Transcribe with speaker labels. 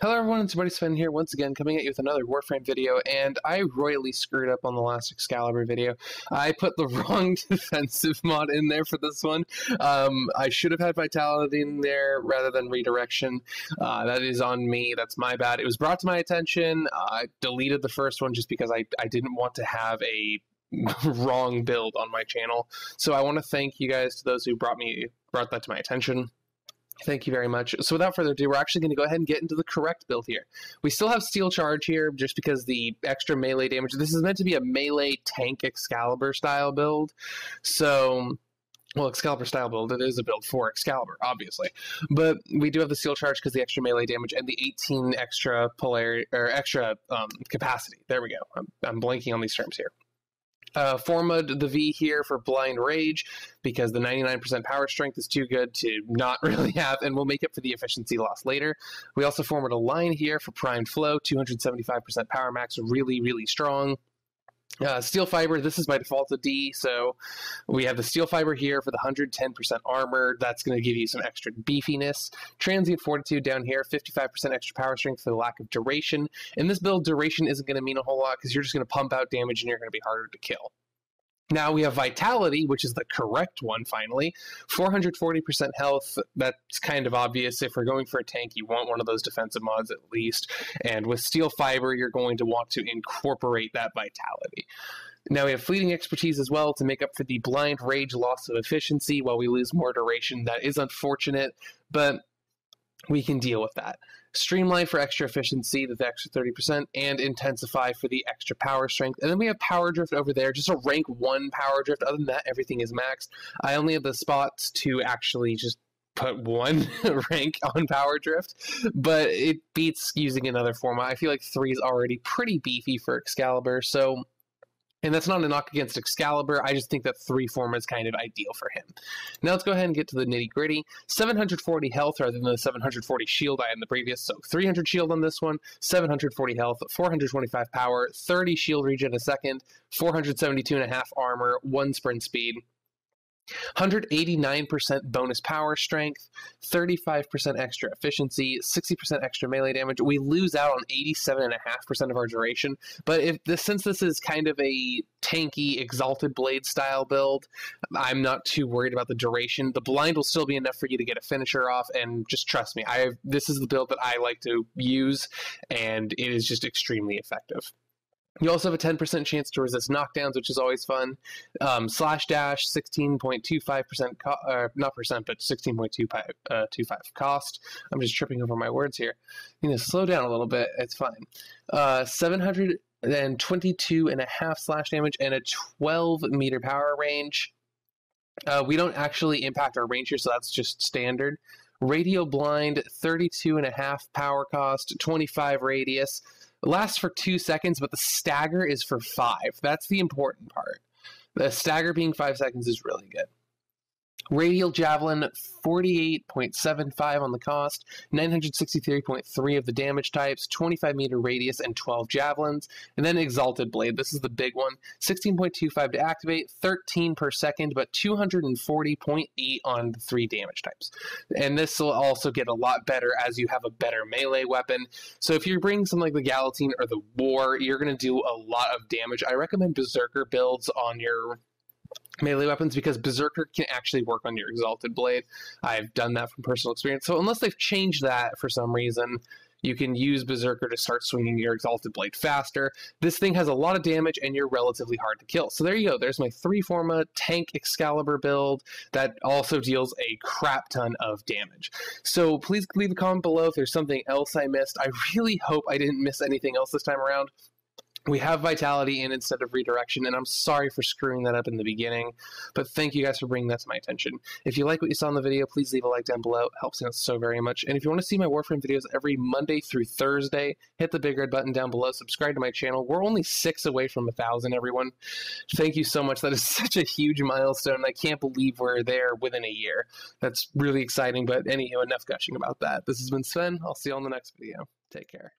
Speaker 1: Hello everyone, it's Buddy Sven here once again coming at you with another Warframe video and I royally screwed up on the last Excalibur video. I put the wrong defensive mod in there for this one. Um, I should have had Vitality in there rather than Redirection. Uh, that is on me, that's my bad. It was brought to my attention, I deleted the first one just because I, I didn't want to have a wrong build on my channel. So I want to thank you guys to those who brought me brought that to my attention. Thank you very much. So without further ado, we're actually going to go ahead and get into the correct build here. We still have Steel Charge here, just because the extra melee damage. This is meant to be a melee tank Excalibur style build. So well, Excalibur style build, it is a build for Excalibur, obviously. But we do have the Steel Charge because the extra melee damage and the 18 extra polarity or extra um, capacity. There we go. I'm, I'm blanking on these terms here. Uh, Forma the V here for Blind Rage because the 99% power strength is too good to not really have, and we'll make up for the efficiency loss later. We also formed a line here for Prime Flow, 275% power max, really, really strong. Uh, steel fiber, this is by default a D, so we have the steel fiber here for the 110% armor. That's going to give you some extra beefiness. Transient fortitude down here, 55% extra power strength for the lack of duration. In this build, duration isn't going to mean a whole lot because you're just going to pump out damage and you're going to be harder to kill. Now we have Vitality, which is the correct one finally. 440% health. That's kind of obvious. If we're going for a tank, you want one of those defensive mods at least. And with Steel Fiber, you're going to want to incorporate that Vitality. Now we have fleeting expertise as well to make up for the blind rage loss of efficiency while we lose more duration. That is unfortunate, but we can deal with that. Streamline for extra efficiency, the extra 30%, and Intensify for the extra power strength. And then we have Power Drift over there, just a rank 1 Power Drift. Other than that, everything is maxed. I only have the spots to actually just put one rank on Power Drift, but it beats using another format. I feel like 3 is already pretty beefy for Excalibur, so and that's not a knock against Excalibur. I just think that three form is kind of ideal for him. Now let's go ahead and get to the nitty gritty. 740 health rather than the 740 shield I had in the previous. So 300 shield on this one, 740 health, 425 power, 30 shield regen a second, 472 and a half armor, one sprint speed. 189% bonus power strength, 35% extra efficiency, 60% extra melee damage. We lose out on 87.5% of our duration. But if this, since this is kind of a tanky, exalted blade style build, I'm not too worried about the duration. The blind will still be enough for you to get a finisher off, and just trust me, I this is the build that I like to use, and it is just extremely effective. You also have a 10% chance to resist knockdowns, which is always fun. Um, slash dash, 16.25%, co- uh, not percent, but 16.25 uh, cost. I'm just tripping over my words here. You know, slow down a little bit. It's fine. Uh, 722 and a half slash damage and a 12 meter power range. Uh, we don't actually impact our range here, so that's just standard. Radial Blind, 32 and a half power cost, 25 radius lasts for two seconds, but the stagger is for five. That's the important part. The stagger being five seconds is really good. Radial Javelin, 48.75 on the cost, 963.3 of the damage types, 25 meter radius, and 12 javelins. And then Exalted Blade. This is the big one. 16.25 to activate, 13 per second, but 240.8 on the three damage types. And this will also get a lot better as you have a better melee weapon. So if you're bringing something like the Galatine or the War, you're going to do a lot of damage. I recommend Berserker builds on your melee weapons because Berserker can actually work on your Exalted Blade. I've done that from personal experience. So unless they've changed that for some reason, you can use Berserker to start swinging your Exalted Blade faster. This thing has a lot of damage and you're relatively hard to kill. So there you go. There's my three forma tank Excalibur build that also deals a crap ton of damage. So please leave a comment below if there's something else I missed. I really hope I didn't miss anything else this time around we have vitality in instead of redirection and i'm sorry for screwing that up in the beginning but thank you guys for bringing that to my attention. If you like what you saw in the video please leave a like down below. It helps out so very much. And if you want to see my warframe videos every monday through thursday hit the big red button down below. Subscribe to my channel. We're only six away from a thousand everyone. Thank you so much. That is such a huge milestone. I can't believe we're there within a year. That's really exciting but anywho enough gushing about that. This has been sven. I'll see you on the next video. Take care